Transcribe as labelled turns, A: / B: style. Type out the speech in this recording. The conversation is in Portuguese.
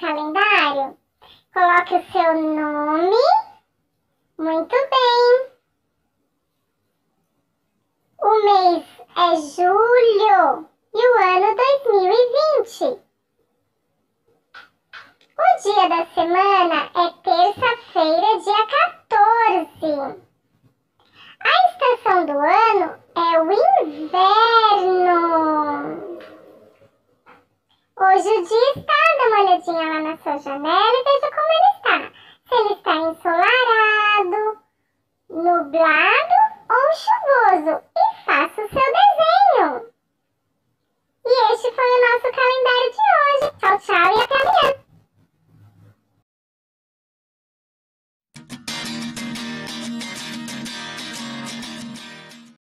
A: calendário? Coloque o seu nome. Muito bem. O mês é julho e o ano 2020. O dia da semana é terça-feira, dia 14. A estação do ano é o inverno. Hoje o dia uma olhadinha lá na sua janela e veja como ele está. Se ele está ensolarado, nublado ou chuvoso.